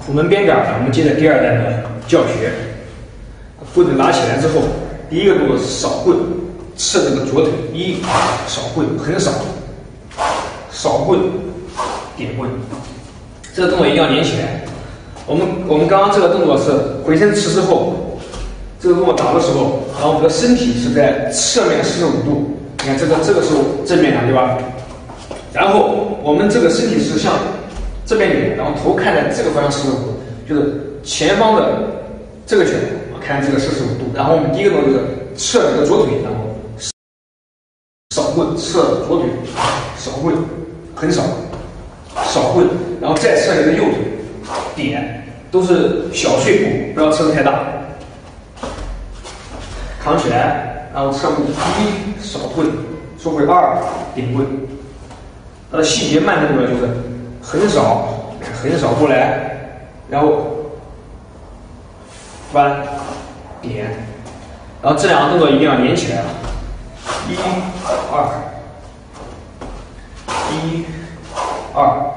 虎，门边杆，我们接着第二代的教学。棍子拿起来之后，第一个动作是扫棍，侧这个左腿，一扫棍，横扫，扫棍，点棍。这个动作一定要连起来。我们我们刚刚这个动作是回身持之后，这个动作打的时候，然后我们的身体是在侧面四十五度。你看这个这个是正面的，对吧？然后我们这个身体是向这边扭，然后头看在这个方向四十五度，就是前方的这个角度。看这个四十五度，然后我们第一个动作就是侧这个左腿，然后扫棍，侧左腿，扫棍，很少，扫棍，然后再侧你的右腿，点，都是小碎步，不要侧的太大。扛起来，然后侧步一扫棍，收回二点棍。它的细节慢动作就是很少，很少过来，然后翻。点，然后这两个动作一定要连起来了，一、二，一、二。